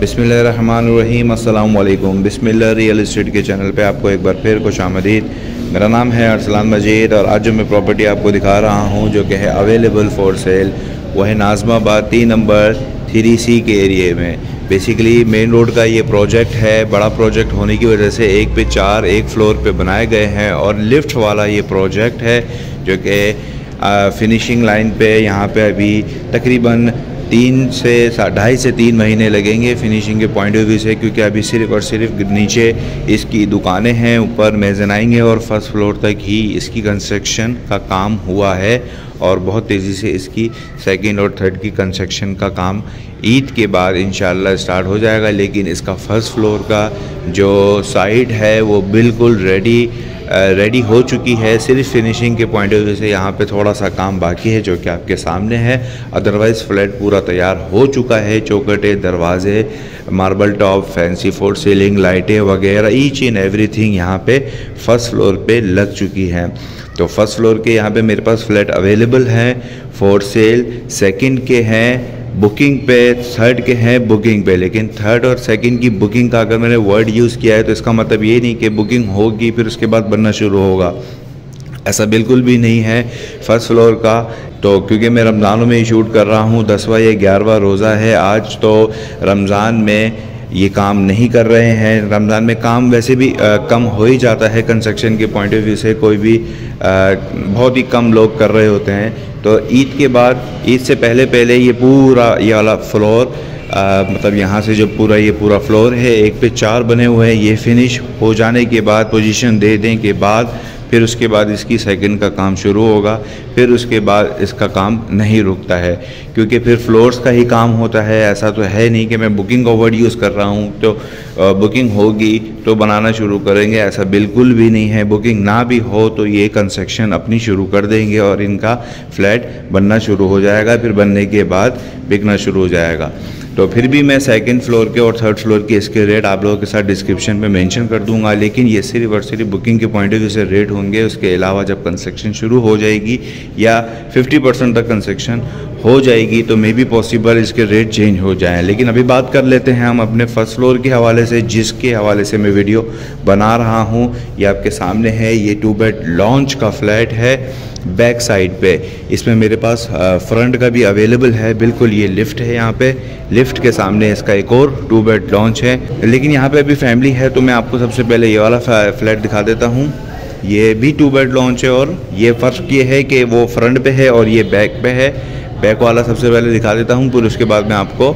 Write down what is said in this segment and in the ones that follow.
बिसमीम अल्लाम Bismillah real estate के चैनल पे आपको एक बार फिर खुश आमदीद। मेरा नाम है अरसलान मजीद और आज जो मैं प्रॉपर्टी आपको दिखा रहा हूँ, जो कि है अवेलेबल फॉर सेल, वो है नाजमाबाद तीन नंबर थ्री सी के एरिए में। बेसिकली मेन रोड का ये प्रोजेक्ट है। बड़ा प्रोजेक्ट होने की वजह से एक पे चार, एक फ्लोर पे बनाए गए हैं और लिफ्ट वाला ये प्रोजेक्ट है, जो कि फिनिशिंग लाइन पे यहाँ पे अभी तकरीबन तीन से ढाई से तीन महीने लगेंगे फिनिशिंग के पॉइंट ऑफ़ व्यू से, क्योंकि अभी सिर्फ़ और सिर्फ़ नीचे इसकी दुकानें हैं, ऊपर मेजन आएँगे और फ़र्स्ट फ्लोर तक ही इसकी कंस्ट्रक्शन का काम हुआ है और बहुत तेज़ी से इसकी सेकंड और थर्ड की कंस्ट्रक्शन का काम ईद के बाद इन स्टार्ट हो जाएगा, लेकिन इसका फ़र्स्ट फ्लोर का जो साइड है, वो बिल्कुल रेडी रेडी हो चुकी है। सिर्फ़ फिनिशिंग के पॉइंट ऑफ़ व्यू से यहाँ पे थोड़ा सा काम बाकी है, जो कि आपके सामने है। अदरवाइज़ फ्लैट पूरा तैयार हो चुका है। चौकटे दरवाजे marble top fancy four ceiling लाइटें वगैरह ईच इन एवरीथिंग यहाँ पे फ़र्स्ट फ्लोर पे लग चुकी हैं। तो फ़र्स्ट फ्लोर के यहाँ पे मेरे पास फ्लैट अवेलेबल हैं। फॉर सेल सेकंड के हैं। बुकिंग पे थर्ड के हैं बुकिंग पे, लेकिन थर्ड और सेकंड की बुकिंग का अगर मैंने वर्ड यूज़ किया है तो इसका मतलब ये नहीं कि बुकिंग होगी, फिर उसके बाद बनना शुरू होगा। ऐसा बिल्कुल भी नहीं है फ़र्स्ट फ्लोर का। तो क्योंकि मैं रमज़ानों में ही शूट कर रहा हूँ, दसवा या ग्यारहवा रोज़ा है, आज तो रमज़ान में ये काम नहीं कर रहे हैं। रमज़ान में काम वैसे भी आ, कम हो ही जाता है कंस्ट्रक्शन के पॉइंट ऑफ़ व्यू से। कोई भी आ, बहुत ही कम लोग कर रहे होते हैं। तो ईद के बाद ईद से पहले पहले ये पूरा ये वाला फ्लोर आ, मतलब यहाँ से जो पूरा ये पूरा फ्लोर है एक पे चार बने हुए हैं। ये फिनिश हो जाने के बाद पोजीशन दे दें के बाद फिर उसके बाद इसकी सेकंड का काम शुरू होगा, फिर उसके बाद इसका काम नहीं रुकता है। क्योंकि फिर फ्लोर्स का ही काम होता है, ऐसा तो है नहीं कि मैं बुकिंग का वर्ड यूज़ कर रहा हूँ तो बुकिंग होगी तो बनाना शुरू करेंगे, ऐसा बिल्कुल भी नहीं है। बुकिंग ना भी हो तो ये कंस्ट्रक्शन अपनी शुरू कर देंगे और इनका फ्लैट बनना शुरू हो जाएगा, फिर बनने के बाद बिकना शुरू हो जाएगा। तो फिर भी मैं सेकंड फ्लोर के और थर्ड फ्लोर के इसके रेट आप लोगों के साथ डिस्क्रिप्शन में मेंशन कर दूँगा, लेकिन ये सिर्फ़ और सिर्फ़ बुकिंग के पॉइंट ऑफ़ व्यू से रेट होंगे, उसके अलावा जब कंस्ट्रक्शन शुरू हो जाएगी या 50 परसेंट तक कंस्ट्रक्शन हो जाएगी तो मे बी पॉसिबल इसके रेट चेंज हो जाएँ। लेकिन अभी बात कर लेते हैं हम अपने फ़र्स्ट फ्लोर के हवाले से, जिसके हवाले से मैं वीडियो बना रहा हूँ। ये आपके सामने है, ये टू बेड लॉन्च का फ्लैट है बैक साइड पे। इसमें मेरे पास फ्रंट का भी अवेलेबल है। बिल्कुल ये लिफ्ट है यहाँ पे। लिफ्ट के सामने इसका एक और टू बेड लॉन्च है। लेकिन यहाँ पे अभी फैमिली है तो मैं आपको सबसे पहले ये वाला फ्लैट दिखा देता हूँ। ये भी टू बेड लॉन्च है और ये फ़र्क ये है कि वो फ्रंट पे है और ये बैक पे है। बैक वाला सबसे पहले दिखा देता हूँ, फिर उसके बाद मैं आपको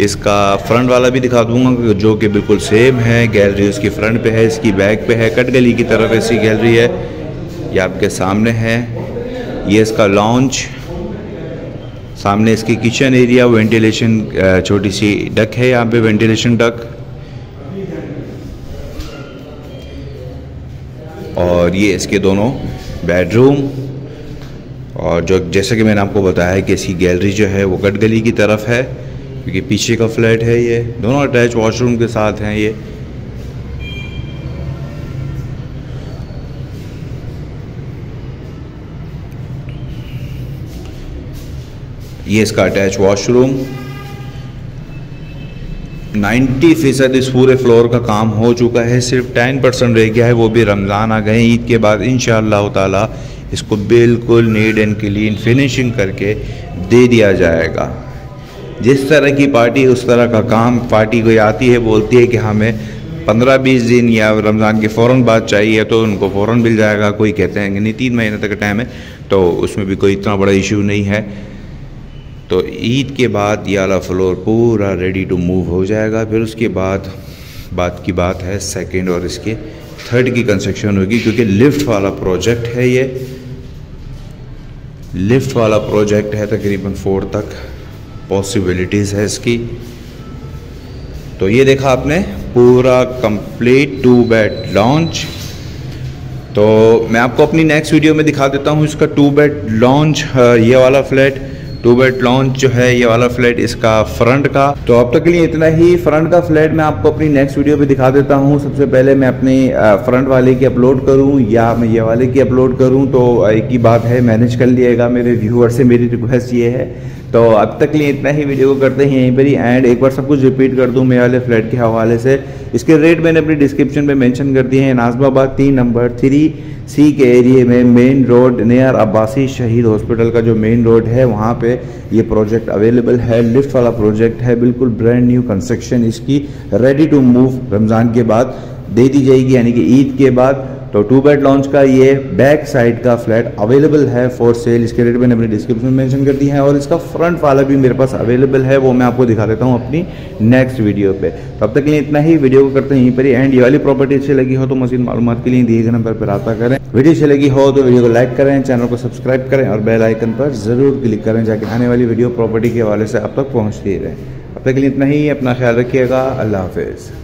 इसका फ्रंट वाला भी दिखा दूँगा जो कि बिल्कुल सेम है। गैलरी उसकी फ्रंट पे है, इसकी बैक पे है, कट गली की तरफ़ ऐसी गैलरी है। ये आपके सामने है। ये इसका लॉन्च, सामने इसकी किचन एरिया, वेंटिलेशन छोटी सी डक है यहाँ पे, वेंटिलेशन डक। और ये इसके दोनों बेडरूम और जो, जैसे कि मैंने आपको बताया कि इसकी गैलरी जो है वो कट गली की तरफ़ है, क्योंकि पीछे का फ्लैट है ये। दोनों अटैच वॉशरूम के साथ हैं ये। ये इसका अटैच वॉशरूम। 90 फ़ीसद इस पूरे फ्लोर का काम हो चुका है, सिर्फ़ 10 परसेंट रह गया है, वो भी रमज़ान आ गए ईद के बाद इन ताला। इसको बिल्कुल नीट एंड क्लीन फिनिशिंग करके दे दिया जाएगा। जिस तरह की पार्टी, उस तरह का काम पार्टी कोई आती है, बोलती है कि हमें पंद्रह बीस दिन या रमज़ान के फ़ौर बाद चाहिए तो उनको फ़ौर मिल जाएगा। कोई कहते हैं कि नहीं, तीन महीने तक का टाइम है तो उसमें भी कोई इतना बड़ा इशू नहीं है। तो ईद के बाद ये वाला फ्लोर पूरा रेडी टू मूव हो जाएगा। फिर उसके बाद बात की बात है सेकंड और इसके थर्ड की कंस्ट्रक्शन होगी, क्योंकि लिफ्ट वाला प्रोजेक्ट है ये। लिफ्ट वाला प्रोजेक्ट है तकरीबन फोर तक पॉसिबिलिटीज़ है इसकी। तो ये देखा आपने, पूरा कंप्लीट टू बेड लॉन्च तो मैं आपको अपनी नेक्स्ट वीडियो में दिखा देता हूँ इसका टू बेड लॉन्च ये वाला फ्लैट टू बेड लॉन्च जो है, ये वाला फ्लैट इसका फ्रंट का। तो अब तक के लिए इतना ही, फ्रंट का फ्लैट मैं आपको अपनी नेक्स्ट वीडियो पे दिखा देता हूँ। सबसे पहले मैं अपने फ्रंट वाले की अपलोड करूँ या मैं ये वाले की अपलोड करूँ तो एक ही बात है मैनेज कर लिएगा मेरे व्यूअर से, मेरी रिक्वेस्ट ये है तो अब तक लिए इतना ही वीडियो को करते हैं यहीं पर ही एंड एक बार सब कुछ रिपीट कर दूँ मेरे वाले फ्लैट के हवाले से। इसके रेट मैंने अपनी डिस्क्रिप्शन में मेंशन कर दिए हैं। नाजमाबाद तीन नंबर थ्री सी के एरिए में मेन रोड नियर अब्बासी शहीद हॉस्पिटल का जो मेन रोड है, वहाँ पे ये प्रोजेक्ट अवेलेबल है। लिफ्ट वाला प्रोजेक्ट है, बिल्कुल ब्रांड न्यू कंस्ट्रक्शन इसकी रेडी टू मूव रमज़ान के बाद, दे दी जाएगी, यानी कि ईद के बाद। तो टू बेड लॉन्च का ये बैक साइड का फ्लैट अवेलेबल है फॉर सेल इसके रेट मैंने अपनी डिस्क्रिप्शन में मेंशन कर दी है और इसका फ्रंट वाला भी मेरे पास अवेलेबल है, वो मैं आपको दिखा देता हूँ अपनी नेक्स्ट वीडियो पे। तो अब तक के लिए इतना ही वीडियो को करते हैं यहीं पर ही। एंड ये वाली प्रॉपर्टी अच्छी लगी हो तो मजीद मालूम के लिए दिए गए नंबर पर आता करें। वीडियो अच्छी लगी हो तो वीडियो को लाइक करें चैनल को सब्सक्राइब करें और बेल आइकन पर ज़रूर क्लिक करें जाके आने वाली वीडियो प्रॉपर्टी के हवाले से अब तक पहुँचती रहे। अब तक के लिए इतना ही, अपना ख्याल रखिएगा। अल्लाह हाफिज़।